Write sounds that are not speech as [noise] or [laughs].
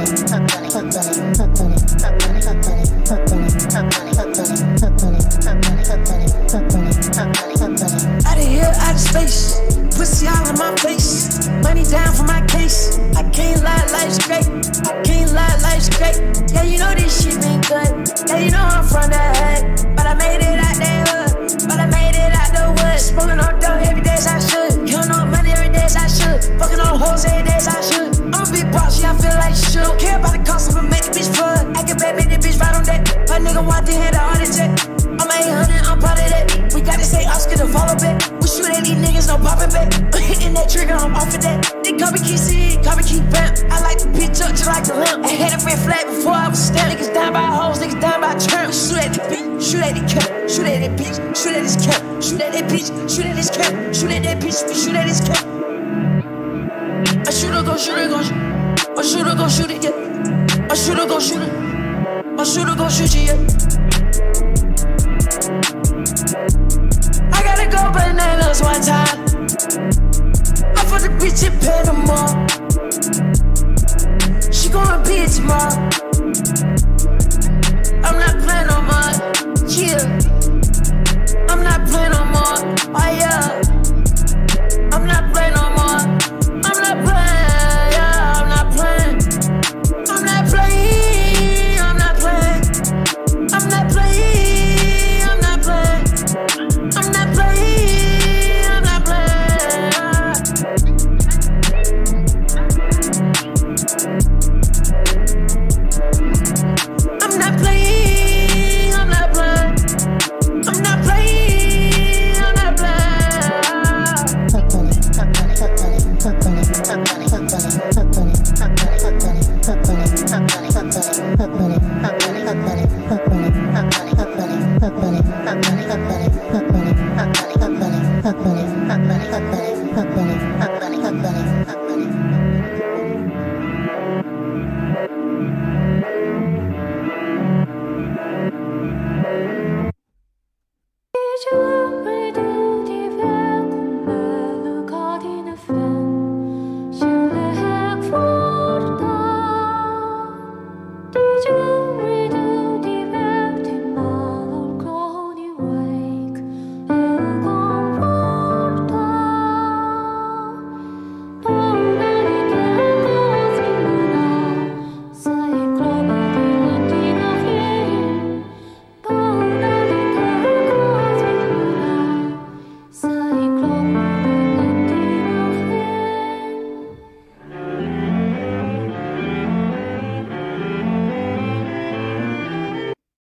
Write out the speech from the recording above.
Out of down for my case. I can't lie, life's great. I can't lie, life's great. Yeah, you know this shit been good. Yeah, you know I'm from the hood. But I made it out the hood. But I made it out the woods. Smoking on dough every day as I should. Counting on money every day as I should. Fucking on hoes every day as I should. I'm a big boss, yeah, I feel like shit. Don't care about the cost, I'ma make the bitch flood. I can bet me the bitch right on that. My nigga want to hit the heart attack. I'm 800, I'm proud of that. We gotta say Oscar to follow back. We shoot at these niggas, no popping back. [laughs] Hitting that trigger, I'm off of that. They key C, call key vamp. I like to pitch up just like the lamp. I had a red flag before I was stamped. Niggas down by hoes, niggas down by tramp. Shoot at the bitch, shoot at the cap, shoot at that bitch, shoot at this cap, shoot at that bitch, shoot at this cap, shoot at that bitch, shoot at this cap. I shoot her, go shoot it, go shoot. I shoot her, go shoot it, yeah. I shoot her, go shoot it. I shoot her, go shoot it, yeah. She gonna be it tomorrow. 頑張れ頑張れ